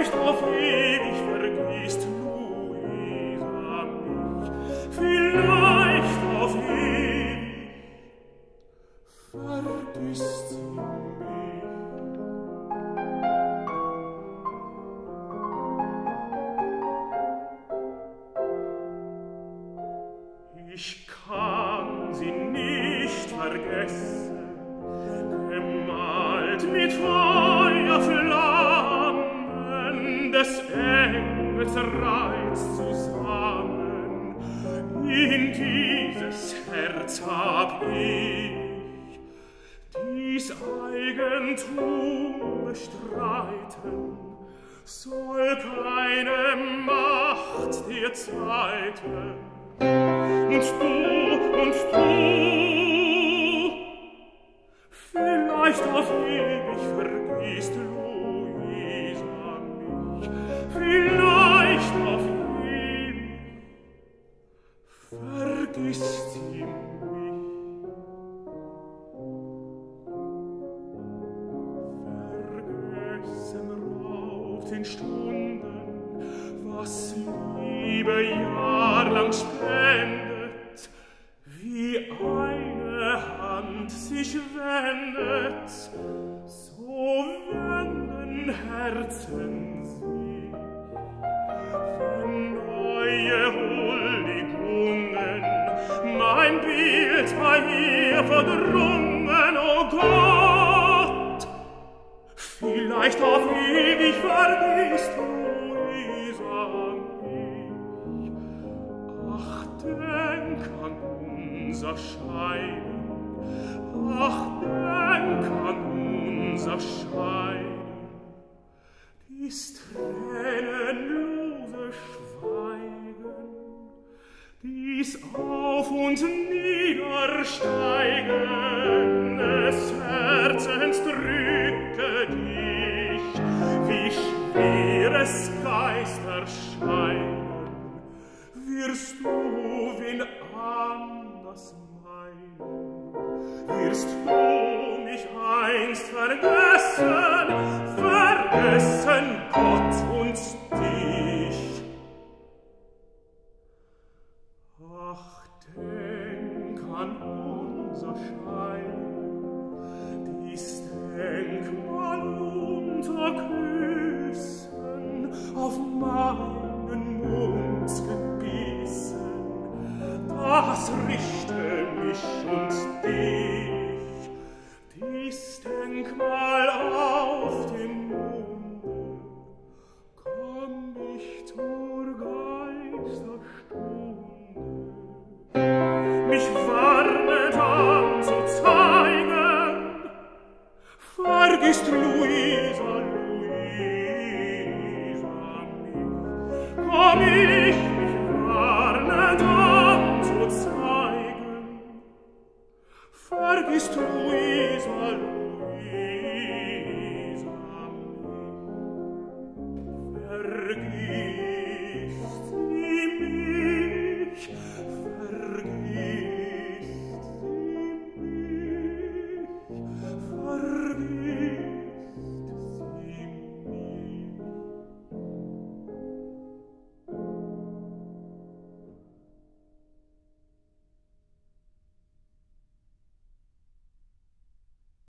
vielleicht auf ewig vergisst Luisa mich, vielleicht auf ewig vergisst sie mich. Ich kann sie nicht vergessen, gemalt mit Farben, des engels reiz zusammen in dieses herz hab ich dies eigentum bestreiten. Soll keine macht dir zeiten. Und du und du vergisst sie mich. Vergessen raubt in Stunden, was Liebe jahrelang spendet, wie eine Hand sich wendet, so wenden Herzen mir verdrungen, o oh Gott. Vielleicht auf ewig vergisst du dies mich. Ach, denk an unser Scheiden, ach, denk an unser Scheiden. Dies Tränen, bis auf und niedersteigen des Herzens drücke dich, wie schweres Geisterschein, wirst du wen anders meinen, wirst du mich einst vergessen, vergessen, das richte mich und dich. Dies Denkmal auf dem Munde, komm ich zur Geisterstunde. Mich warnet an zu zeigen, vergisst Lust, vergisst